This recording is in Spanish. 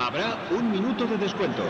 Habrá un minuto de descuento.